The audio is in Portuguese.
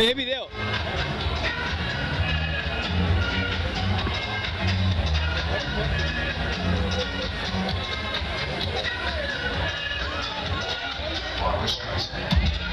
Oye, video. Forest President.